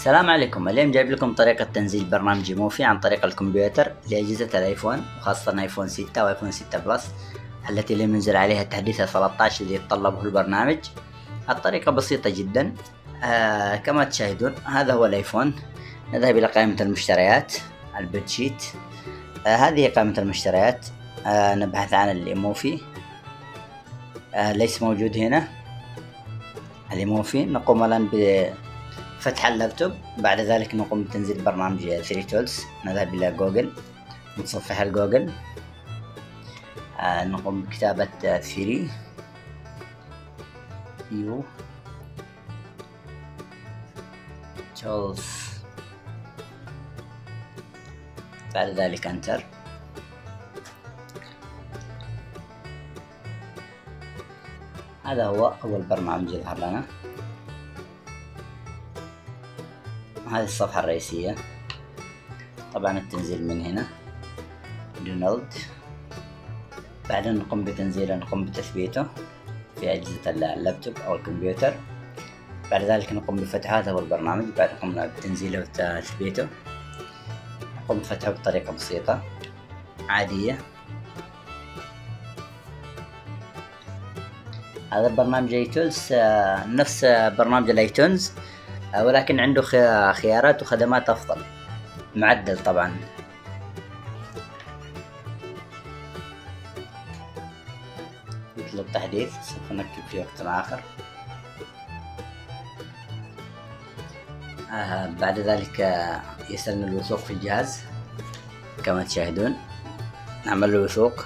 السلام عليكم. اليوم جايب لكم طريقة تنزيل برنامج iMovie عن طريق الكمبيوتر لأجهزة الآيفون وخاصة آيفون 6 وآيفون 6 Plus التي لم ينزل عليها التحديث 13 الذي يتطلبه البرنامج الطريقة بسيطة جدا. آه كما تشاهدون هذا هو الآيفون. نذهب إلى قائمة المشتريات ال Purchased. آه هذه قائمة المشتريات. آه نبحث عن ال iMovie. آه ليس موجود هنا. ال iMovie. نقوم الآن فتح اللابتوب بعد ذلك نقوم بتنزيل برنامج 3uTools نذهب إلى جوجل متصفح الجوجل آه نقوم بكتابة 3uTools بعد ذلك Enter هذا هو أول برنامج يظهر لنا. هذه الصفحة الرئيسية. طبعا التنزيل من هنا. دونالد بعدين نقوم بتنزيله نقوم بتثبيته في أجهزة اللابتوب أو الكمبيوتر. بعد ذلك نقوم بفتح هذا هو البرنامج. بعد نقوم بتنزيله وتثبيته. نقوم بفتحه بطريقة بسيطة عادية. هذا برنامج ايتونز آه، نفس برنامج الآيتونز. ولكن عنده خيارات وخدمات أفضل. معدل طبعا. مثل التحديث سوف نكتب في وقت آخر. آه بعد ذلك يسألنا الوثوق في الجهاز. كما تشاهدون نعمل الوثوق.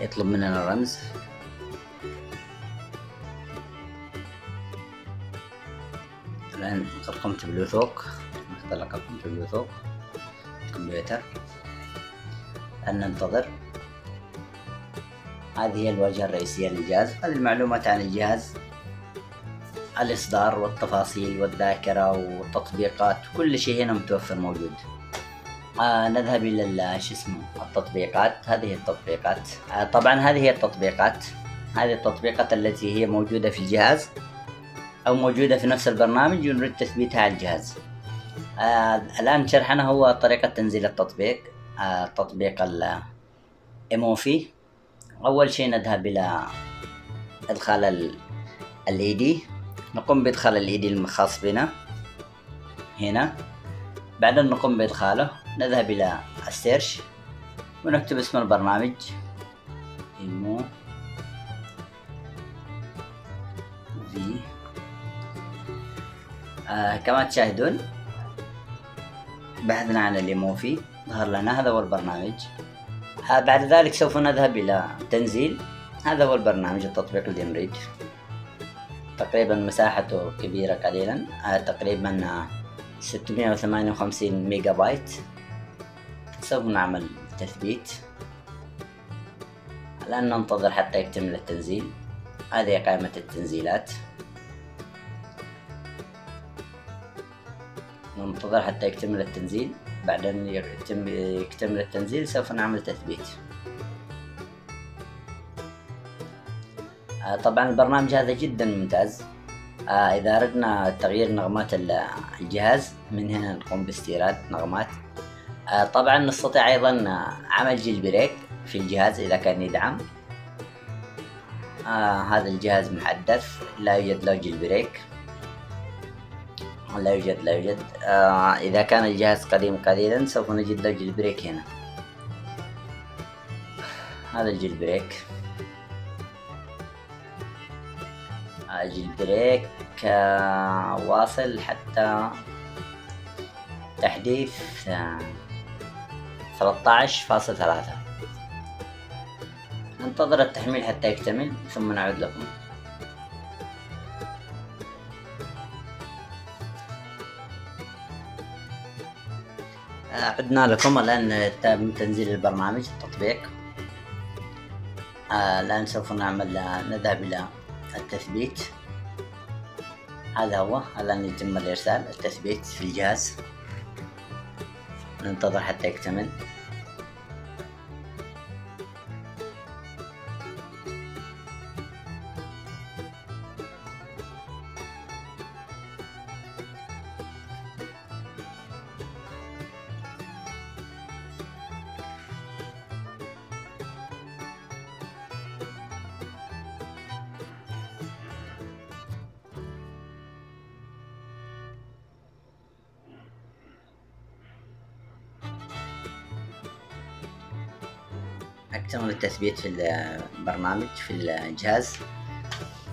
يطلب مننا الرمز. الآن قد قمت بالوثوق مثل قد قمت بالوثوق الكمبيوتر الآن ننتظر. هذه هي الواجهة الرئيسية للجهاز. هذه المعلومات عن الجهاز. الإصدار والتفاصيل والذاكرة والتطبيقات كل شيء هنا متوفر موجود. آه نذهب إلى شو اسمه التطبيقات. هذه التطبيقات. آه طبعا هذه هي التطبيقات. هذه التطبيقات التي هي موجودة في الجهاز. أو موجودة في نفس البرنامج ونريد تثبيتها على الجهاز. آه الآن شرحنا هو طريقة تنزيل التطبيق آه تطبيق الإيموفي أول شيء نذهب إلى إدخال الإيدي نقوم بإدخال الإيدي الخاص بنا هنا. بعدين نقوم بإدخاله نذهب إلى السيرش ونكتب اسم البرنامج. آه كما تشاهدون بحثنا عن الإيموفي ظهر لنا هذا هو البرنامج. آه بعد ذلك سوف نذهب إلى تنزيل هذا هو البرنامج التطبيق الذي نريد تقريبا مساحته كبيرة قليلا. آه تقريبا ستمائة وثمانية وخمسين ميجا بايت. سوف نعمل تثبيت. الآن ننتظر حتى يكتمل التنزيل هذه قائمة التنزيلات. ننتظر حتى يكتمل التنزيل. بعدين يتم يكتمل التنزيل سوف نعمل تثبيت. آه، طبعا البرنامج هذا جدا ممتاز. آه، إذا أردنا تغيير نغمات الجهاز من هنا نقوم باستيراد نغمات. آه، طبعا نستطيع أيضا عمل jailbreak في الجهاز إذا كان يدعم. هذا الجهاز محدث لا يوجد له jailbreak. لا يوجد لا يوجد. آه إذا كان الجهاز قديم قليلا سوف نجد له jailbreak هنا. هذا ال jailbreak. ال jailbreak آه واصل حتى تحديث ثلاثة عشر فاصل ثلاثة. ننتظر التحميل حتى يكتمل ثم نعود لكم. عدنا لكم الآن تم تنزيل البرنامج التطبيق. آه، الآن سوف نعمل نذهب إلى التثبيت. هذا هو الآن يتم الإرسال التثبيت في الجهاز. ننتظر حتى يكتمل. أكتمل التثبيت في البرنامج في الجهاز.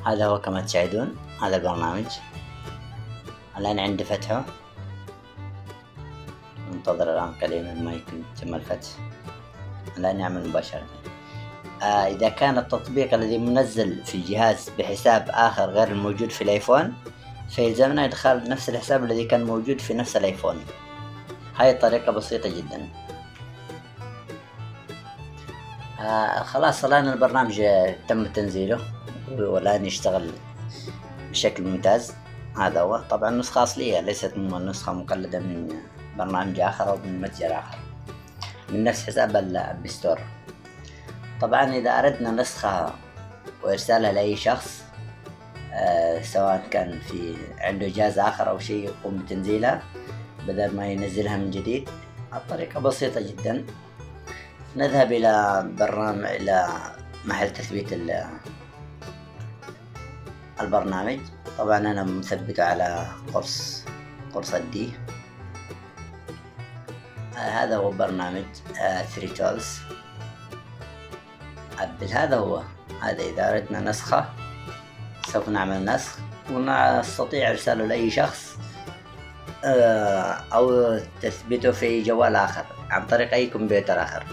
هذا هو كما تشاهدون هذا البرنامج. الآن عندي فتحه. انتظر الآن قليلا ما يكون تم الفتح. الآن يعمل مباشرة. آه إذا كان التطبيق الذي منزل في الجهاز بحساب آخر غير الموجود في الآيفون فيلزمنا إدخال نفس الحساب الذي كان موجود في نفس الآيفون. هاي طريقة بسيطة جدا. آه خلاص الآن البرنامج تم تنزيله والآن يشتغل بشكل ممتاز. هذا هو. طبعا نسخة أصلية ليست نسخة مقلدة من برنامج آخر أو من متجر آخر. من نفس حساب البستور طبعا إذا أردنا نسخة وإرسالها لأي شخص آه سواء كان في عنده جهاز آخر أو شيء يقوم بتنزيلها بدل ما ينزلها من جديد الطريقة بسيطة جدا. نذهب إلى برنامج إلى محل تثبيت البرنامج. طبعا أنا مثبته على قرص قرص ال D هذا هو برنامج 3 آه Tools عبد هذا هو. هذا إذا أردنا نسخة سوف نعمل نسخ. ونستطيع إرساله لأي شخص آه أو تثبيته في جوال آخر عن طريق أي كمبيوتر آخر.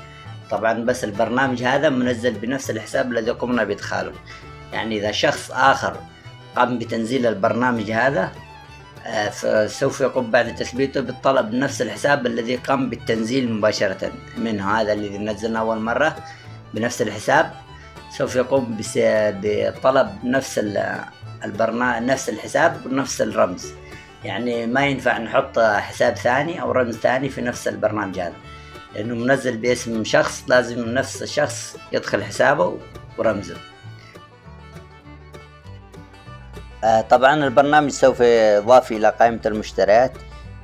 طبعا بس البرنامج هذا منزل بنفس الحساب الذي قمنا بإدخاله. يعني إذا شخص آخر قام بتنزيل البرنامج هذا آه، فسوف يقوم بعد تثبيته بالطلب نفس الحساب الذي قام بالتنزيل مباشرة منه. هذا الذي نزلنا أول مرة بنفس الحساب. سوف يقوم بطلب نفس البرنامج نفس الحساب ونفس الرمز. يعني ما ينفع نحط حساب ثاني أو رمز ثاني في نفس البرنامج هذا. لأنه منزل باسم شخص لازم نفس الشخص يدخل حسابه ورمزه. آه، طبعا البرنامج سوف يضاف إلى قائمة المشتريات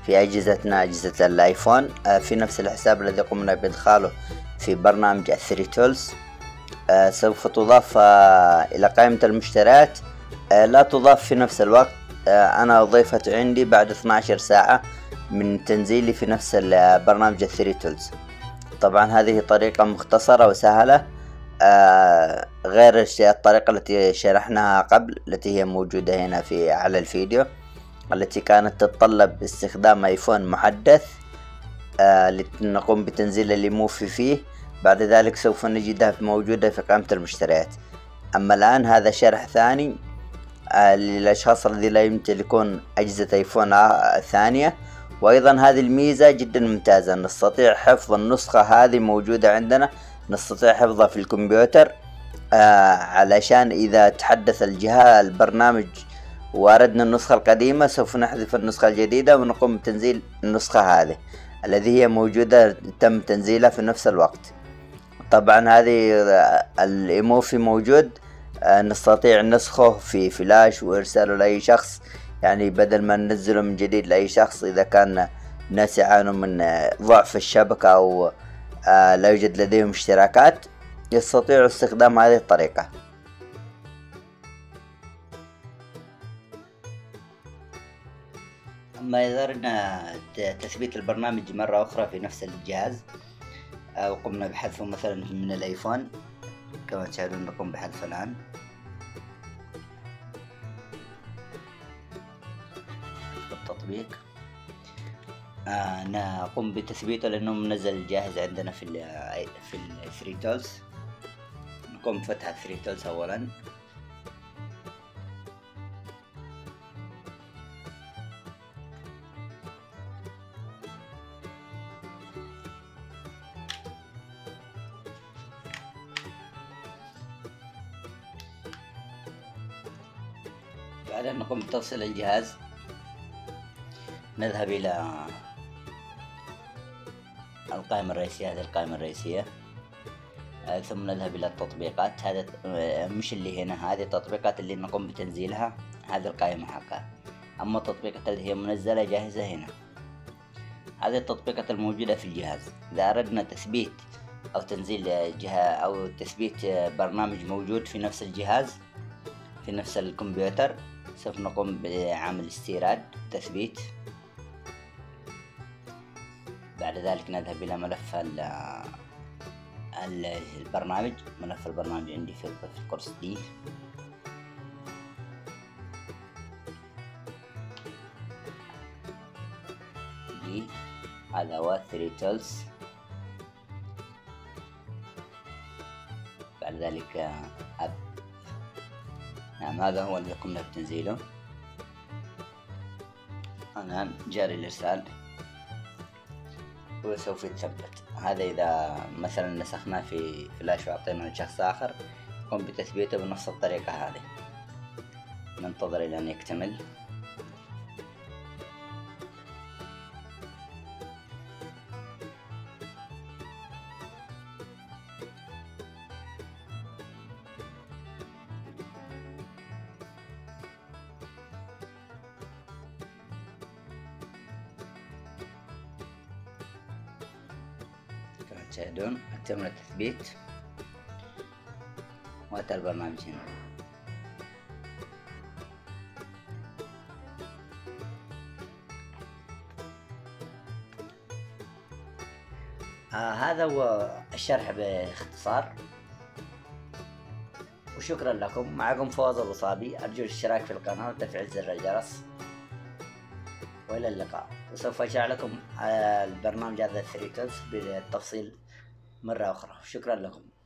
في أجهزتنا أجهزة الآيفون. آه، في نفس الحساب الذي قمنا بإدخاله في برنامج ال 3uTools. آه، سوف تضاف إلى قائمة المشتريات. لا تضاف في نفس الوقت. أنا أضيفت عندي بعد 12 ساعة. من تنزيلي في نفس البرنامج ال 3uTools طبعا هذه طريقة مختصرة وسهلة. آه غير الطريقة التي شرحناها قبل التي هي موجودة هنا في على الفيديو التي كانت تتطلب استخدام ايفون محدث. آه لنقوم بتنزيل ال iMovie فيه. بعد ذلك سوف نجدها موجودة في قائمة المشتريات. أما الآن هذا شرح ثاني. آه للأشخاص الذين لا يمتلكون أجهزة ايفون ثانية. وأيضا هذه الميزة جدا ممتازة. نستطيع حفظ النسخة هذه موجودة عندنا. نستطيع حفظها في الكمبيوتر آه علشان إذا تحدث الجهاز البرنامج وأردنا النسخة القديمة سوف نحذف النسخة الجديدة ونقوم بتنزيل النسخة هذه الذي هي موجودة تم تنزيلها في نفس الوقت. طبعا هذه آه، الإيموفي موجود آه نستطيع نسخه في فلاش وإرساله لأي شخص. يعني بدل ما ننزله من جديد لأي شخص إذا كان ناس يعانوا من آه، ضعف الشبكة أو آه، لا يوجد لديهم اشتراكات يستطيعوا استخدام هذه الطريقة. أما إذا أردنا تثبيت البرنامج مرة أخرى في نفس الجهاز أو قمنا بحذفه مثلا من الآيفون كما تشاهدون نقوم بحذفه الآن. التطبيق آه نقوم بتثبيته لأنه منزل جاهز عندنا في ال في ال 3uTools نقوم بفتح ال 3uTools أولا. بعدين نقوم بتوصيل الجهاز. نذهب إلى القائمة الرئيسية هذه القائمة الرئيسية. آه، ثم نذهب إلى التطبيقات. هذا آه، مش اللي هنا هذه التطبيقات اللي نقوم بتنزيلها. هذه القائمة حقها. أما التطبيقات اللي هي منزلة جاهزة هنا. هذه التطبيقات الموجودة في الجهاز. إذا أردنا تثبيت أو تنزيل جهة أو تثبيت برنامج موجود في نفس الجهاز في نفس الكمبيوتر سوف نقوم بعمل استيراد تثبيت. بعد ذلك نذهب إلى ملف البرنامج. ملف البرنامج عندي في القرص دي. دي. ادوات 3 تولز بعد ذلك اب نعم هذا هو الذي قمنا بتنزيله. الآن جاري الإرسال. وسوف يتثبت هذا إذا مثلا نسخناه في فلاش وأعطيناه لشخص آخر يقوم بتثبيته بنفس الطريقة هذه. ننتظر إلى أن يكتمل. تشاهدون تم التثبيت. وأتى البرنامج هنا. آه هذا هو الشرح باختصار. وشكرا لكم. معكم فواز الوصابي أرجو الاشتراك في القناة وتفعيل زر الجرس. وإلى اللقاء. وسوف أشرح لكم البرنامج هذا الثريتوز بالتفصيل. مرة أخرى. شكرا لكم.